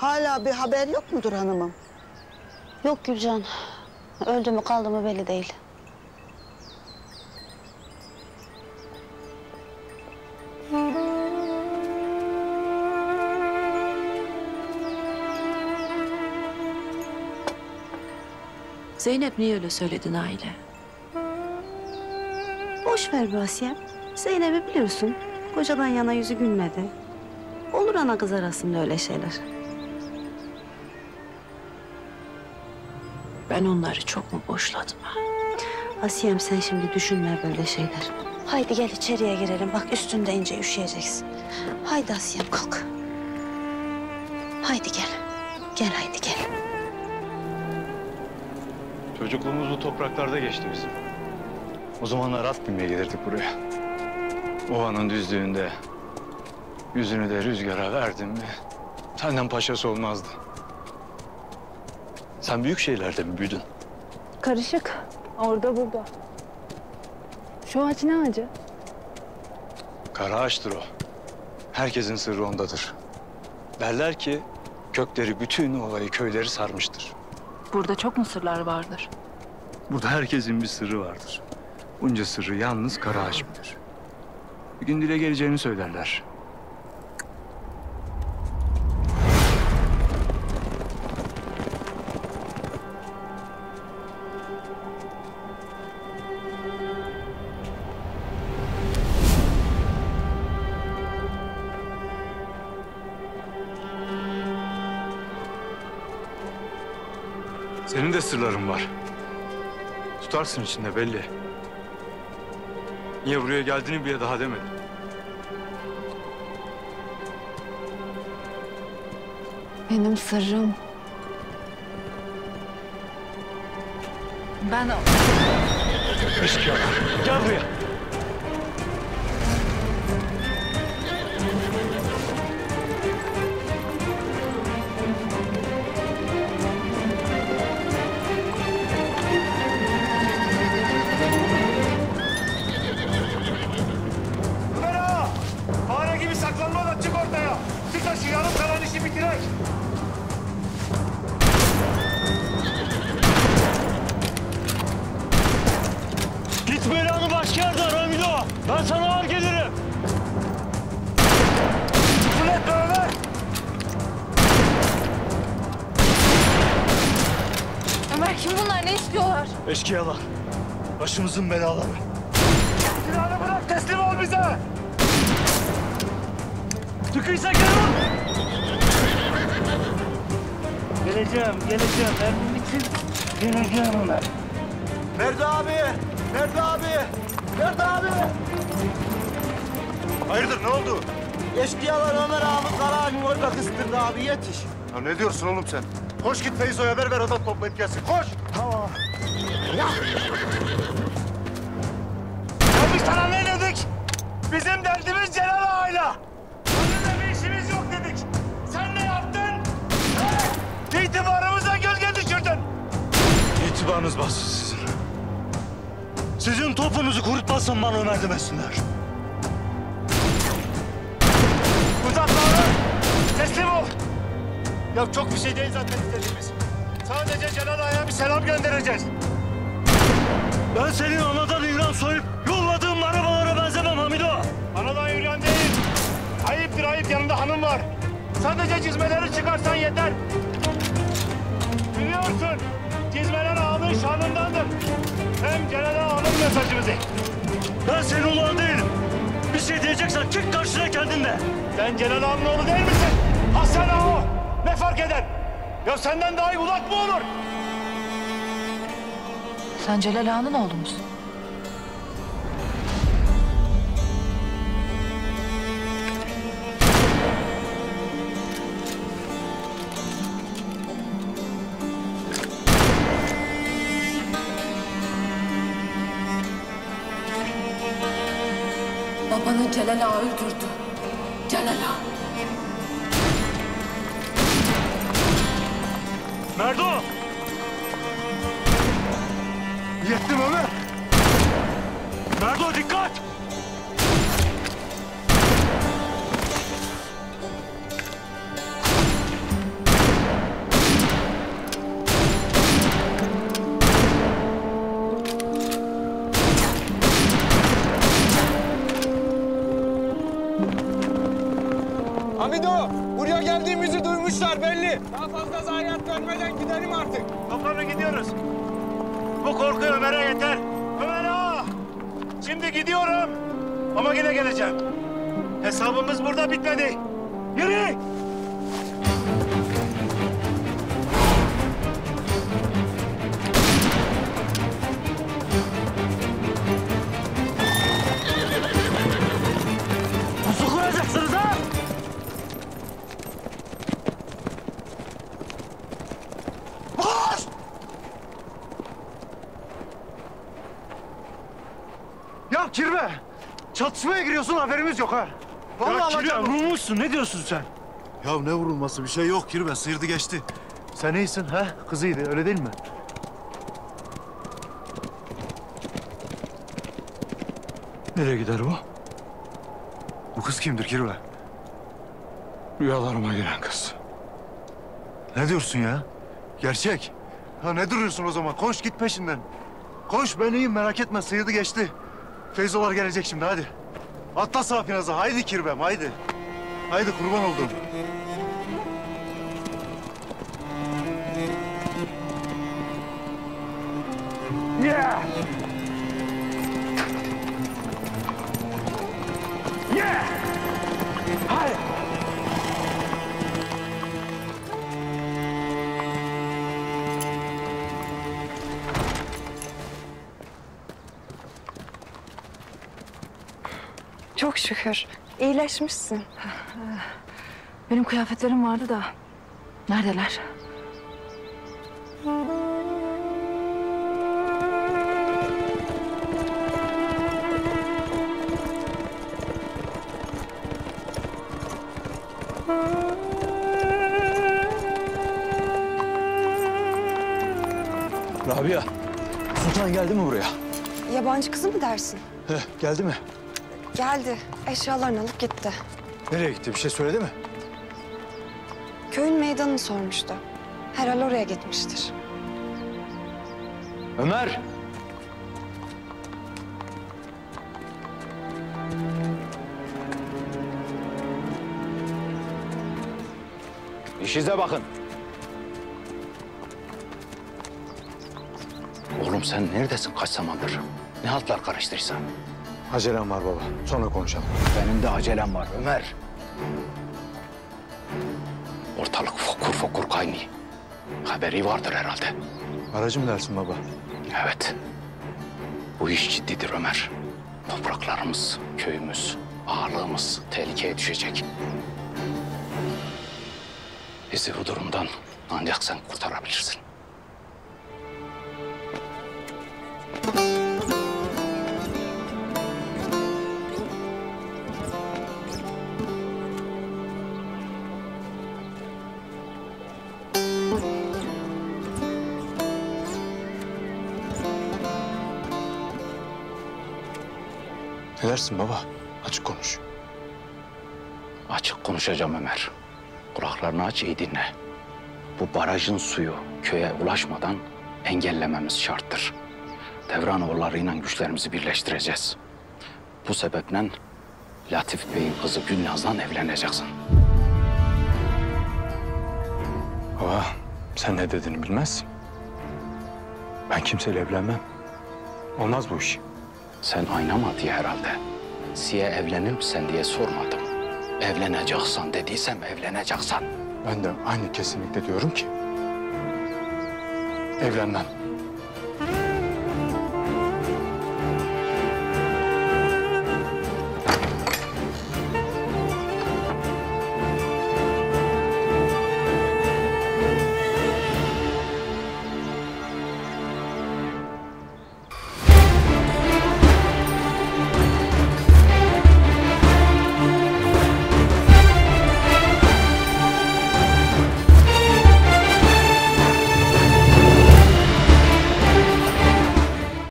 Hala bir haber yok mudur hanımım? Yok Gülcan. Öldü mü kaldı mı belli değil. Zeynep niye öyle söyledin aile? Boş ver be Asiyem. Zeynep'i biliyorsun. Kocadan yana yüzü gülmedi. Olur ana kız arasında öyle şeyler. Ben onları çok mu boşladım? ha? Asiyem sen şimdi düşünme böyle şeyler. Haydi gel içeriye girelim. Bak üstünde ince üşüyeceksin. Haydi Asiyem kalk. Haydi gel. Gel haydi gel. Çocukluğumuz bu topraklarda geçti bizim. O zamanlar at binmeye gelirdik buraya. Ova'nın düzlüğünde yüzünü de rüzgara verdin mi senden paşası olmazdı. Sen büyük şeylerde mi büyüdün? Karışık. Orada burada. Şu ağaç ne ağacı? Kara ağaçtır o. Herkesin sırrı ondadır. Derler ki kökleri bütün ovayı köyleri sarmıştır. Burada çok mu sırlar vardır? Burada herkesin bir sırrı vardır. Bunca sırrı yalnız kara ağaç bilir. Bir gün dile geleceğini söylerler. Senin de sırların var. Tutarsın içinde belli. Niye buraya geldiğini bile daha demedin. Benim sırrım. Ben Eşkıyalar. Gel buraya. Sana var gelirim. Ulan Ömer! Ömer kim bunlar? Ne istiyorlar? Eşkıyalar. Başımızın belaları. Silahını bırak teslim ol bize. Tıkıysa gel. Geleceğim, geleceğim. Emrin için geleceğim Ömer. Nerede abi? Nerede abi? Nerede abi? Hayırdır ne oldu? Eşkıyalar Ömer ağamın kararını orada kıstırdı abi yetiş. Ya ne diyorsun oğlum sen? Koş git Feyzo'ya haber ver adam toplayıp gelsin. Koş! Tamam. Ya! Ya biz sana ne dedik? Bizim derdimiz Celal Ağa'yla. Onunla bir işimiz yok dedik. Sen ne yaptın? He? İtibarımıza gölge düşürdün. İtibarınız bassız sizin. Topunuzu kurutmazsam bana Ömer demesinler. Uzat doğru. Teslim ol. Ya çok bir şey değil zaten istediğimiz. Sadece Celal Ağa'ya bir selam göndereceğiz. Ben senin anadan İran soyup yolladığım arabalara benzemem Hamido. Anadan yürüyen değil. Ayıptır ayıp yanında hanım var. Sadece çizmeleri çıkarsan yeter. Biliyorsun çizmeler ağanın şanındandır. Hem Celal Ağa'nın mesajımızı. Ben senin ulan değilim. Bir şey diyeceksen çık karşına kendinle. Sen Celal Ağa'nın oğlu değil misin? Hasan Ağa o. Ne fark eder? Ya senden daha iyi ulak mı olur? Sen Celal Ağa'nın oğlu musun? Babanı Celal Ağa öldürdü. Celal Ağa. Merdo! Yettim Ömer. Merdo dikkat! Abdo, buraya geldiğimizi duymuşlar belli. Daha fazla zayiat vermeden gidelim artık. Toplanın gidiyoruz. Bu korku Ömer'e yeter. Ömer ağa! Şimdi gidiyorum. Ama yine geleceğim. Hesabımız burada bitmedi. Yürü! Ya kirve! Çatışmaya giriyorsun haberimiz yok ha. Vallahi ya Kirve vurulmuşsun. Ne diyorsun sen? Ya ne vurulması bir şey yok kirve sıyırdı geçti. Sen iyisin ha? Kızıydı öyle değil mi? Nereye gider bu? Bu kız kimdir kirve? Rüyalarıma giren kız. Ne diyorsun ya? Gerçek. Ha ne duruyorsun o zaman? Koş git peşinden. Koş ben iyiyim merak etme sıyırdı geçti. Feyzolar gelecek şimdi hadi. Atla Safinaz'a haydi kirvem haydi. Haydi kurban oldum. Çok şükür. İyileşmişsin. Benim kıyafetlerim vardı da. Neredeler? Rabia, Sultan geldi mi buraya? Yabancı kızı mı dersin? Heh, geldi mi? Geldi. Eşyalarını alıp gitti. Nereye gitti? Bir şey söyledi mi? Köyün meydanını sormuştu. Herhal oraya gitmiştir. Ömer! İşinize bakın. Oğlum sen neredesin kaç zamandır? Ne haltlar karıştırırsan? Acelem var baba. Sonra konuşalım. Benim de acelem var Ömer. Ortalık fokur fokur kaynıyor. Haberi vardır herhalde. Aracı mı dersin baba? Evet. Bu iş ciddidir Ömer. Topraklarımız, köyümüz, ağalığımız tehlikeye düşecek. Bizi bu durumdan ancak sen kurtarabilirsin. Ne dersin baba? Açık konuş. Açık konuşacağım Ömer. Kulaklarını aç iyi dinle. Bu barajın suyu köye ulaşmadan engellememiz şarttır. Devranoğullarıyla güçlerimizi birleştireceğiz. Bu sebeple Latif Bey'in kızı Gülnaz'la evleneceksin. Baba, sen ne dediğini bilmezsin. Ben kimseyle evlenmem. Olmaz bu iş. Sen aynama diye herhalde. Siye evlenir misin diye sormadım. Evleneceksen dediysem evleneceksen. Ben de aynı kesinlikle diyorum ki... ...evlenmem.